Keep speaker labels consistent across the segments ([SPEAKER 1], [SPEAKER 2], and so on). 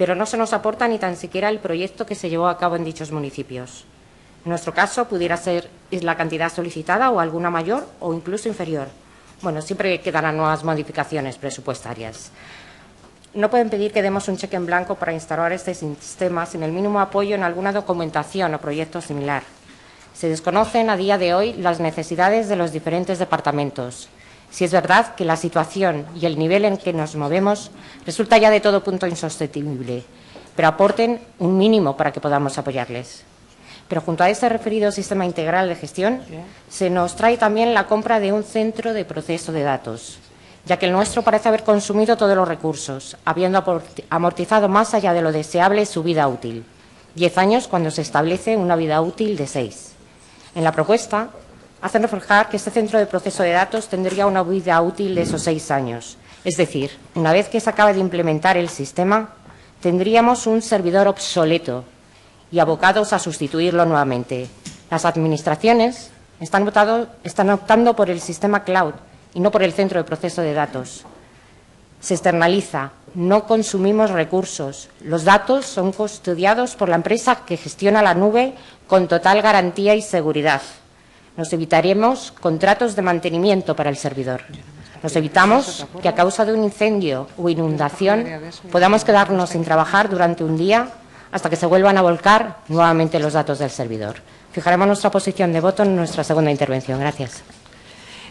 [SPEAKER 1] pero no se nos aporta ni tan siquiera el proyecto que se llevó a cabo en dichos municipios. En nuestro caso, pudiera ser la cantidad solicitada o alguna mayor o incluso inferior. Bueno, siempre quedarán nuevas modificaciones presupuestarias. No pueden pedir que demos un cheque en blanco para instalar este sistema sin el mínimo apoyo en alguna documentación o proyecto similar. Se desconocen a día de hoy las necesidades de los diferentes departamentos. Si es verdad que la situación y el nivel en que nos movemos resulta ya de todo punto insostenible, pero aporten un mínimo para que podamos apoyarles. Pero junto a este referido sistema integral de gestión, se nos trae también la compra de un centro de proceso de datos, ya que el nuestro parece haber consumido todos los recursos, habiendo amortizado más allá de lo deseable su vida útil. Diez años cuando se establece una vida útil de seis. En la propuesta hacen reflejar que este centro de proceso de datos tendría una vida útil de esos seis años. Es decir, una vez que se acabe de implementar el sistema, tendríamos un servidor obsoleto y abocados a sustituirlo nuevamente. Las administraciones están, optando por el sistema cloud y no por el centro de proceso de datos. Se externaliza, no consumimos recursos. Los datos son custodiados por la empresa que gestiona la nube con total garantía y seguridad. Nos evitaremos contratos de mantenimiento para el servidor. Nos evitamos que a causa de un incendio o inundación podamos quedarnos sin trabajar durante un día hasta que se vuelvan a volcar nuevamente los datos del servidor. Fijaremos nuestra posición de voto en nuestra segunda intervención. Gracias.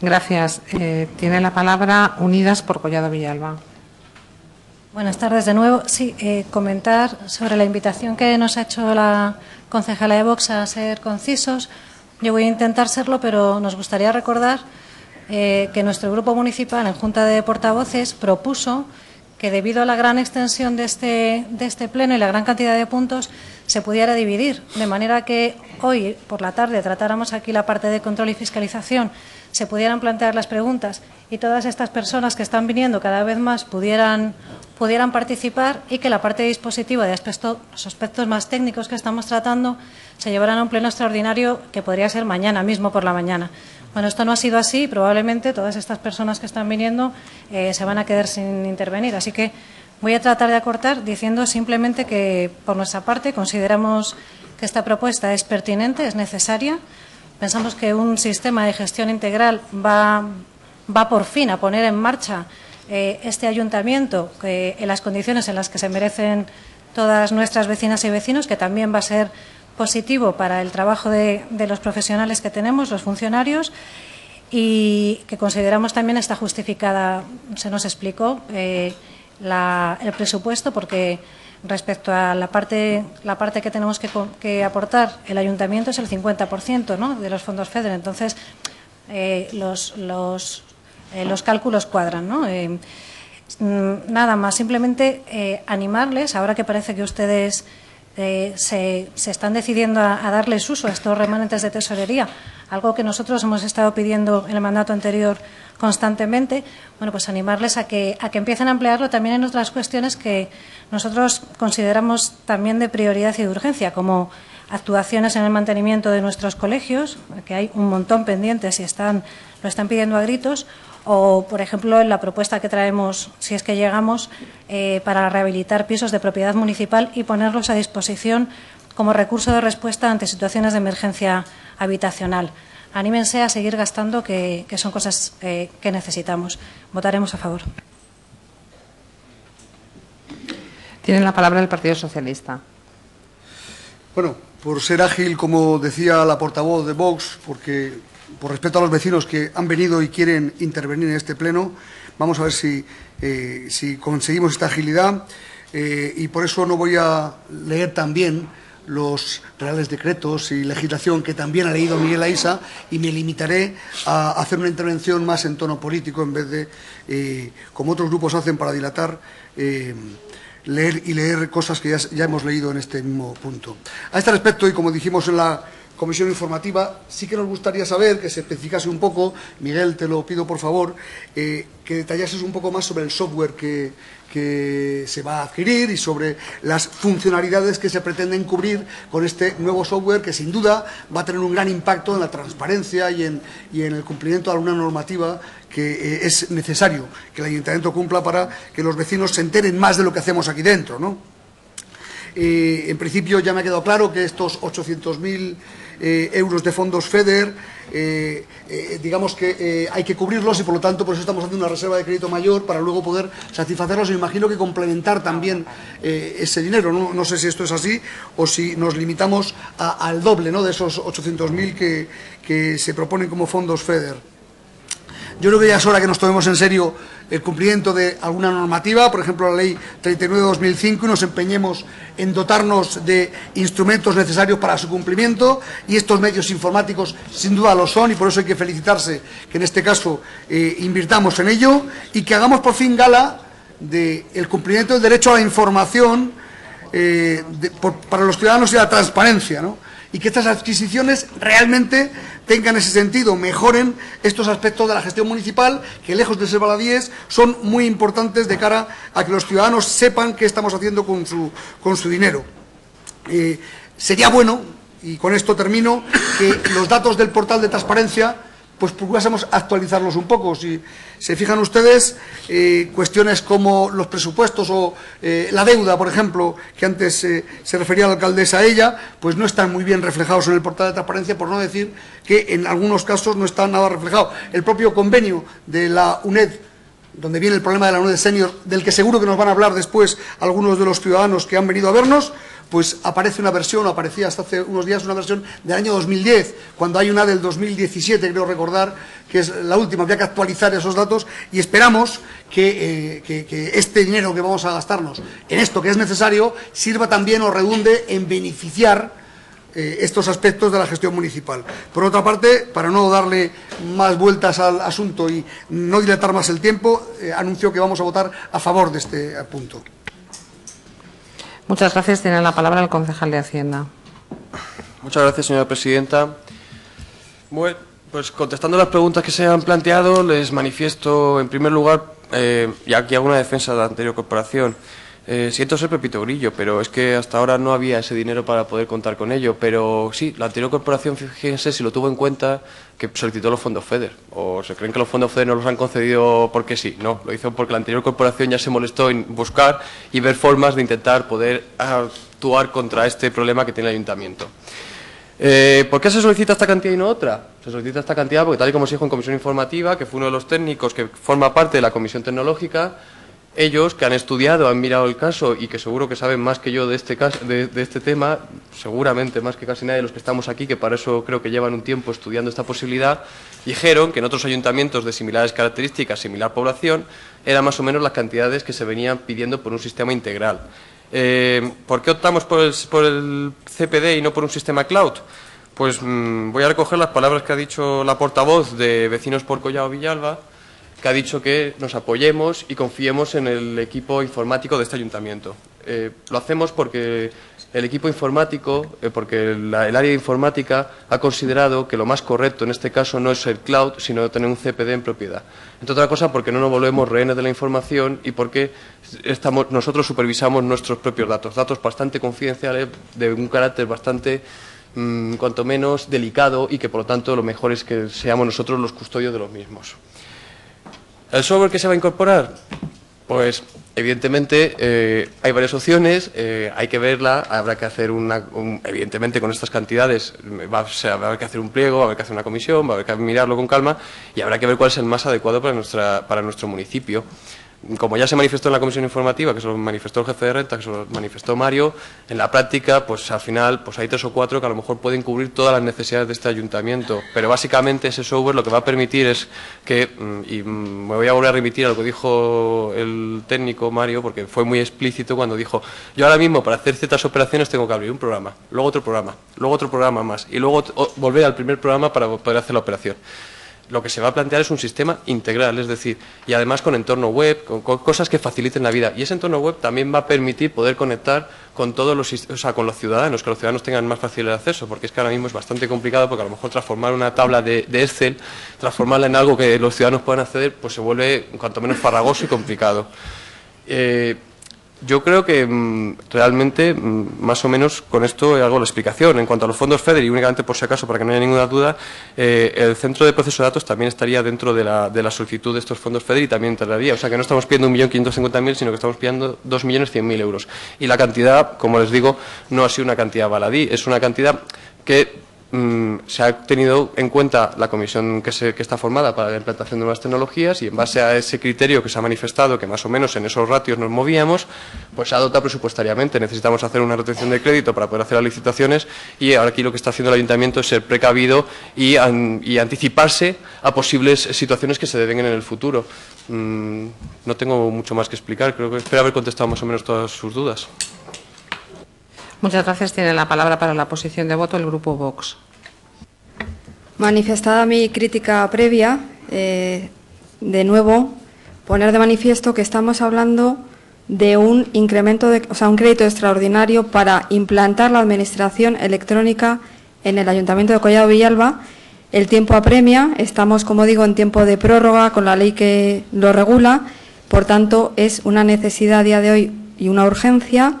[SPEAKER 2] Gracias. Eh, tiene la palabra Unidas por Collado Villalba.
[SPEAKER 3] Buenas tardes de nuevo. Sí, eh, comentar sobre la invitación que nos ha hecho la concejala de Vox a ser concisos. Yo voy a intentar serlo, pero nos gustaría recordar eh, que nuestro grupo municipal en Junta de Portavoces propuso que debido a la gran extensión de este, de este pleno y la gran cantidad de puntos se pudiera dividir, de manera que hoy por la tarde tratáramos aquí la parte de control y fiscalización, se pudieran plantear las preguntas y todas estas personas que están viniendo cada vez más pudieran, pudieran participar y que la parte dispositiva de aspecto, los aspectos más técnicos que estamos tratando se llevaran a un pleno extraordinario que podría ser mañana mismo por la mañana. Bueno, esto no ha sido así y probablemente todas estas personas que están viniendo eh, se van a quedar sin intervenir. Así que voy a tratar de acortar diciendo simplemente que, por nuestra parte, consideramos que esta propuesta es pertinente, es necesaria. Pensamos que un sistema de gestión integral va, va por fin a poner en marcha eh, este ayuntamiento en las condiciones en las que se merecen todas nuestras vecinas y vecinos, que también va a ser positivo para el trabajo de, los profesionales que tenemos, los funcionarios, y que consideramos también está justificada, se nos explicó, eh, el presupuesto, porque respecto a la parte, la parte que tenemos que, aportar el ayuntamiento es el 50% ¿no? de los fondos FEDER. Entonces, eh, los, los, eh, los, cálculos cuadran. ¿no? Mm, nada más, simplemente animarles, ahora que parece que ustedes eh, se, están decidiendo a, darles uso a estos remanentes de tesorería, algo que nosotros hemos estado pidiendo en el mandato anterior constantemente, bueno, pues animarles a que, a que empiecen a emplearlo también en otras cuestiones que nosotros consideramos también de prioridad y de urgencia, como actuaciones en el mantenimiento de nuestros colegios, que hay un montón pendientes y están, lo están pidiendo a gritos, o, por ejemplo, en la propuesta que traemos, si es que llegamos, eh, para rehabilitar pisos de propiedad municipal y ponerlos a disposición como recurso de respuesta ante situaciones de emergencia habitacional. Anímense a seguir gastando, que, son cosas eh, que necesitamos. Votaremos a favor.
[SPEAKER 2] Tiene la palabra el Partido Socialista.
[SPEAKER 4] Bueno, por ser ágil, como decía la portavoz de Vox, porque por respeto a los vecinos que han venido y quieren intervenir en este pleno, vamos a ver si, eh, conseguimos esta agilidad eh, y por eso no voy a leer también los reales decretos y legislación que también ha leído Miguel Aisa y me limitaré a hacer una intervención más en tono político en vez de, eh, como otros grupos hacen para dilatar, leer y leer cosas que ya, hemos leído en este mismo punto. A este respecto, y como dijimos en la comisión informativa, sí que nos gustaría saber, que se especificase un poco, Miguel, te lo pido por favor, eh, que detallases un poco más sobre el software que, se va a adquirir y sobre las funcionalidades que se pretenden cubrir con este nuevo software que sin duda va a tener un gran impacto en la transparencia y en, en el cumplimiento de alguna normativa que eh, es necesario que el ayuntamiento cumpla para que los vecinos se enteren más de lo que hacemos aquí dentro, ¿no? Eh, en principio ya me ha quedado claro que estos 800.000 eh, euros de fondos FEDER, eh, digamos que hay que cubrirlos y por lo tanto por eso estamos haciendo una reserva de crédito mayor para luego poder satisfacerlos y me imagino que complementar también ese dinero. ¿no? sé si esto es así o si nos limitamos al doble ¿no? de esos 800.000 que, que se proponen como fondos FEDER. Yo creo que ya es hora que nos tomemos en serio el cumplimiento de alguna normativa, por ejemplo la Ley 39-2005, y nos empeñemos en dotarnos de instrumentos necesarios para su cumplimiento, y estos medios informáticos sin duda lo son, y por eso hay que felicitarse que en este caso eh, invirtamos en ello, y que hagamos por fin gala del cumplimiento del derecho a la información eh, para los ciudadanos y a la transparencia, ¿no? Y que estas adquisiciones realmente tengan ese sentido, mejoren estos aspectos de la gestión municipal que lejos de ser baladíes son muy importantes de cara a que los ciudadanos sepan qué estamos haciendo con su, con su dinero. Eh, sería bueno, y con esto termino, que los datos del portal de transparencia pues procurásemos actualizarlos un poco. Si se fijan ustedes, eh, cuestiones como los presupuestos o eh, la deuda, por ejemplo, que antes eh, se refería la alcaldesa a ella, pues no están muy bien reflejados en el portal de transparencia, por no decir que en algunos casos no está nada reflejado. El propio convenio de la UNED donde viene el problema de la UNED Senior, del que seguro que nos van a hablar después algunos de los ciudadanos que han venido a vernos, pues aparece una versión, aparecía hasta hace unos días una versión del año 2010, cuando hay una del 2017, creo recordar, que es la última, había que actualizar esos datos y esperamos que, eh, este dinero que vamos a gastarnos en esto que es necesario sirva también o redunde en beneficiar eh, estos aspectos de la gestión municipal. Por otra parte, para no darle más vueltas al asunto y no dilatar más el tiempo, eh, anuncio que vamos a votar a favor de este punto.
[SPEAKER 2] Muchas gracias. Tiene la palabra el concejal de Hacienda.
[SPEAKER 5] Muchas gracias, señora presidenta. Bueno, pues contestando las preguntas que se han planteado, les manifiesto, en primer lugar, eh, y aquí hago una defensa de la anterior corporación. Eh, siento ser Pepito Grillo, pero es que hasta ahora no había ese dinero para poder contar con ello. Pero sí, la anterior corporación, fíjense si lo tuvo en cuenta, que solicitó los fondos FEDER. ¿O se creen que los fondos FEDER no los han concedido porque sí? No, lo hizo porque la anterior corporación ya se molestó en buscar y ver formas de intentar poder actuar contra este problema que tiene el ayuntamiento. Eh, ¿Por qué se solicita esta cantidad y no otra? Se solicita esta cantidad porque, tal y como se dijo en comisión informativa, que fue uno de los técnicos que forma parte de la comisión tecnológica, ellos que han estudiado, han mirado el caso y que seguro que saben más que yo de este, caso, de, este tema, seguramente más que casi nadie de los que estamos aquí, que para eso creo que llevan un tiempo estudiando esta posibilidad, dijeron que en otros ayuntamientos de similares características, similar población, eran más o menos las cantidades que se venían pidiendo por un sistema integral. Eh, ¿Por qué optamos por el, por el, CPD y no por un sistema cloud? Pues mm, voy a recoger las palabras que ha dicho la portavoz de Vecinos por Collao Villalba, que ha dicho que nos apoyemos y confiemos en el equipo informático de este ayuntamiento. Eh, lo hacemos porque el equipo informático, eh, porque el área de informática ha considerado que lo más correcto en este caso no es el cloud, sino tener un CPD en propiedad. Entre otra cosa, porque no nos volvemos rehenes de la información y porque estamos, nosotros supervisamos nuestros propios datos, datos bastante confidenciales, de un carácter bastante, mm, cuanto menos, delicado y que, por lo tanto, lo mejor es que seamos nosotros los custodios de los mismos. ¿El software que se va a incorporar? Pues evidentemente eh, hay varias opciones, eh, hay que verla, habrá que hacer una, evidentemente con estas cantidades va, a habrá que hacer un pliego, va a haber que hacer una comisión, va a haber que mirarlo con calma y habrá que ver cuál es el más adecuado para, nuestra, para nuestro municipio como ya se manifestó en la comisión informativa, que se lo manifestó el jefe de renta, que se lo manifestó Mario, en la práctica, pues al final, pues hay tres o cuatro que a lo mejor pueden cubrir todas las necesidades de este ayuntamiento. Pero básicamente ese software lo que va a permitir es que, mm, y mm, me voy a volver a remitir a lo que dijo el técnico Mario, porque fue muy explícito cuando dijo, yo ahora mismo para hacer ciertas operaciones tengo que abrir un programa, luego otro programa, luego otro programa más, y luego volver al primer programa para poder hacer la operación lo que se va a plantear es un sistema integral, es decir, y además con entorno web, con, cosas que faciliten la vida. Y ese entorno web también va a permitir poder conectar con todos los, o sea, con los ciudadanos, que los ciudadanos tengan más fácil el acceso, porque es que ahora mismo es bastante complicado, porque a lo mejor transformar una tabla de, Excel, transformarla en algo que los ciudadanos puedan acceder, pues se vuelve cuanto menos farragoso y complicado. Eh, Yo creo que mm, realmente, mm, más o menos, con esto hago la explicación. En cuanto a los fondos FEDER, y únicamente por si acaso, para que no haya ninguna duda, eh, el centro de proceso de datos también estaría dentro de la, de la solicitud de estos fondos FEDER y también entraría. O sea que no estamos pidiendo 1.550.000, sino que estamos pidiendo 2.100.000 euros. Y la cantidad, como les digo, no ha sido una cantidad baladí, es una cantidad que Mm, se ha tenido en cuenta la comisión que, se, que, está formada para la implantación de nuevas tecnologías y en base a ese criterio que se ha manifestado, que más o menos en esos ratios nos movíamos, pues se adopta presupuestariamente. Necesitamos hacer una retención de crédito para poder hacer las licitaciones y ahora aquí lo que está haciendo el ayuntamiento es ser precavido y, an, y anticiparse a posibles situaciones que se devengan en el futuro. Mm, no tengo mucho más que explicar, creo que espero haber contestado más o menos todas sus dudas.
[SPEAKER 2] Muchas gracias. Tiene la palabra para la posición de voto el Grupo Vox.
[SPEAKER 6] Manifestada mi crítica previa, eh, de nuevo, poner de manifiesto que estamos hablando de un incremento, de, o sea, un crédito extraordinario para implantar la administración electrónica en el Ayuntamiento de Collado Villalba. El tiempo apremia, estamos, como digo, en tiempo de prórroga con la ley que lo regula, por tanto, es una necesidad a día de hoy y una urgencia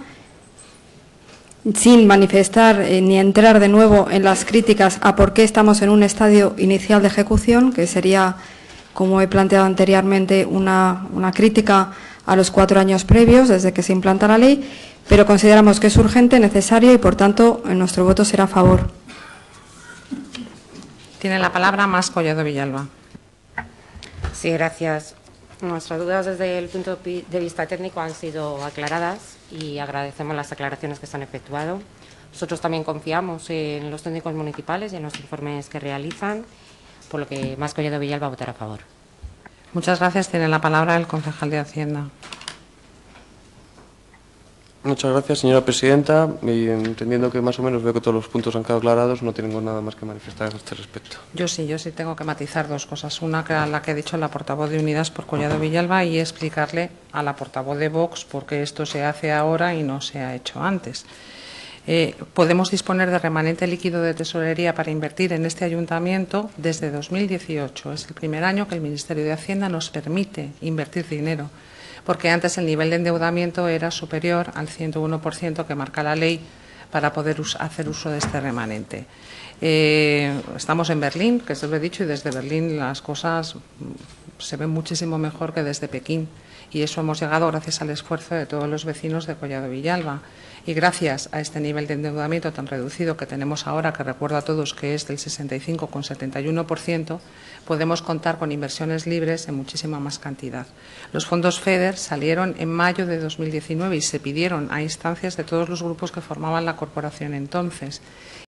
[SPEAKER 6] sin manifestar eh, ni entrar de nuevo en las críticas a por qué estamos en un estadio inicial de ejecución, que sería, como he planteado anteriormente, una, una crítica a los cuatro años previos desde que se implanta la ley, pero consideramos que es urgente, necesario y, por tanto, nuestro voto será a favor.
[SPEAKER 2] Tiene la palabra más Collado Villalba.
[SPEAKER 1] Sí, gracias. Nuestras dudas desde el punto de vista técnico han sido aclaradas y agradecemos las aclaraciones que se han efectuado. Nosotros también confiamos en los técnicos municipales y en los informes que realizan, por lo que Más Collado Villal va a votar a favor.
[SPEAKER 2] Muchas gracias. Tiene la palabra el concejal de Hacienda.
[SPEAKER 5] Muchas gracias, señora presidenta. Y entendiendo que más o menos veo que todos los puntos han quedado aclarados, no tengo nada más que manifestar a este respecto.
[SPEAKER 2] Yo sí, yo sí tengo que matizar dos cosas. Una, que la que ha dicho la portavoz de Unidas por Collado Villalba y explicarle a la portavoz de Vox por qué esto se hace ahora y no se ha hecho antes. Eh, podemos disponer de remanente líquido de tesorería para invertir en este ayuntamiento desde 2018. Es el primer año que el Ministerio de Hacienda nos permite invertir dinero porque antes el nivel de endeudamiento era superior al 101% que marca la ley para poder hacer uso de este remanente. Eh, estamos en Berlín, que se lo he dicho, y desde Berlín las cosas se ven muchísimo mejor que desde Pekín. Y eso hemos llegado gracias al esfuerzo de todos los vecinos de Collado Villalba. Y gracias a este nivel de endeudamiento tan reducido que tenemos ahora, que recuerdo a todos que es del 65,71%, podemos contar con inversiones libres en muchísima más cantidad. Los fondos FEDER salieron en mayo de 2019 y se pidieron a instancias de todos los grupos que formaban la corporación entonces.